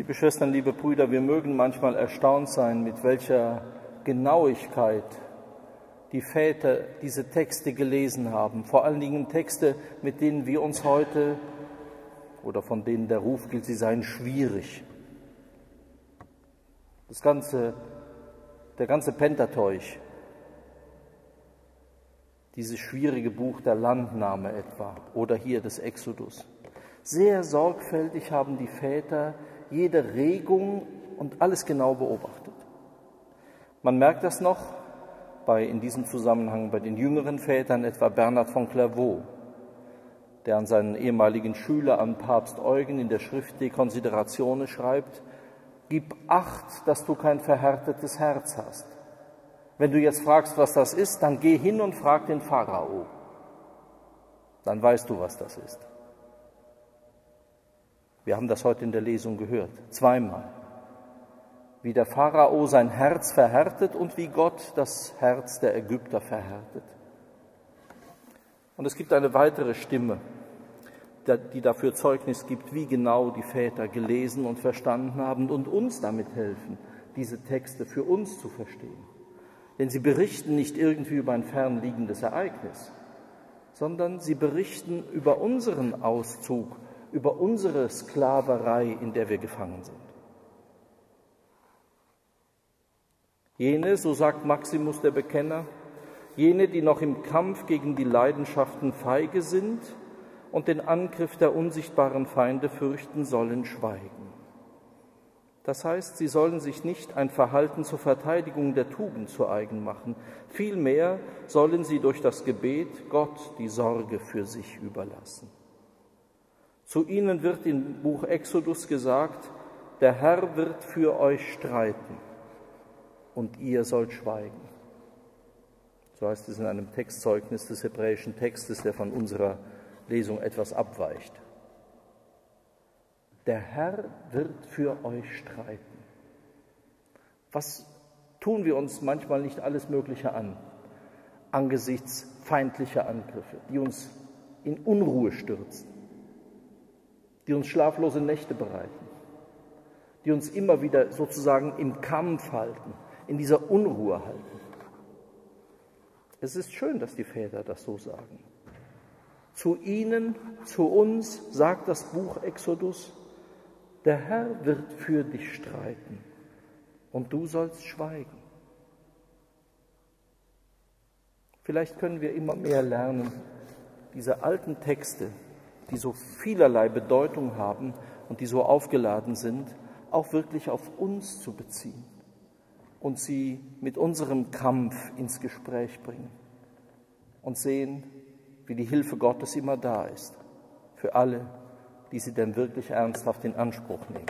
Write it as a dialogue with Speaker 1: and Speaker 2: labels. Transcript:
Speaker 1: Liebe Schwestern, liebe Brüder, wir mögen manchmal erstaunt sein, mit welcher Genauigkeit die Väter diese Texte gelesen haben. Vor allen Dingen Texte, mit denen wir uns heute oder von denen der Ruf gilt, sie seien schwierig. Das ganze, der ganze Pentateuch, dieses schwierige Buch der Landnahme etwa oder hier des Exodus. Sehr sorgfältig haben die Väter jede Regung und alles genau beobachtet. Man merkt das noch bei, in diesem Zusammenhang bei den jüngeren Vätern, etwa Bernhard von Clairvaux, der an seinen ehemaligen Schüler, an Papst Eugen in der Schrift De Consideratione schreibt, Gib acht, dass du kein verhärtetes Herz hast. Wenn du jetzt fragst, was das ist, dann geh hin und frag den Pharao. Dann weißt du, was das ist. Wir haben das heute in der Lesung gehört, zweimal. Wie der Pharao sein Herz verhärtet und wie Gott das Herz der Ägypter verhärtet. Und es gibt eine weitere Stimme, die dafür Zeugnis gibt, wie genau die Väter gelesen und verstanden haben und uns damit helfen, diese Texte für uns zu verstehen. Denn sie berichten nicht irgendwie über ein fernliegendes Ereignis, sondern sie berichten über unseren Auszug, über unsere Sklaverei, in der wir gefangen sind. Jene, so sagt Maximus der Bekenner, jene, die noch im Kampf gegen die Leidenschaften feige sind und den Angriff der unsichtbaren Feinde fürchten, sollen schweigen. Das heißt, sie sollen sich nicht ein Verhalten zur Verteidigung der Tugend zu eigen machen, vielmehr sollen sie durch das Gebet Gott die Sorge für sich überlassen. Zu ihnen wird im Buch Exodus gesagt, der Herr wird für euch streiten und ihr sollt schweigen. So heißt es in einem Textzeugnis des hebräischen Textes, der von unserer Lesung etwas abweicht. Der Herr wird für euch streiten. Was tun wir uns manchmal nicht alles Mögliche an, angesichts feindlicher Angriffe, die uns in Unruhe stürzen, die uns schlaflose Nächte bereiten, die uns immer wieder sozusagen im Kampf halten, in dieser Unruhe halten. Es ist schön, dass die Väter das so sagen. Zu ihnen, zu uns sagt das Buch Exodus, der Herr wird für dich streiten und du sollst schweigen. Vielleicht können wir immer mehr lernen, diese alten Texte, die so vielerlei Bedeutung haben und die so aufgeladen sind, auch wirklich auf uns zu beziehen und sie mit unserem Kampf ins Gespräch bringen und sehen, wie die Hilfe Gottes immer da ist für alle, die sie denn wirklich ernsthaft in Anspruch nehmen.